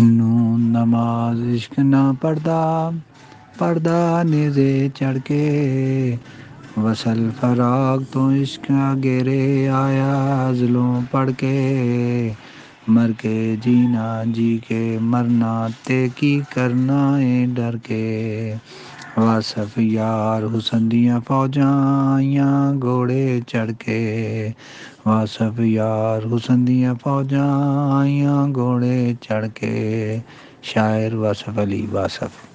नून नमाज़ इश्क ना पढ़दा पढ़दा नेज़े चढ़ के वसल फराग तो इश्क गेरे आया जुलों पढ़ के मर के जीना जी के मरना ते की करना है डर के वासफ यार हुसन दियाँ फौजां आइयाँ घोड़े चढ़ के वासफ यार हुसन दियाँ फौजां आइयाँ घोड़े चढ़ के शायर वासफ अली वासफ।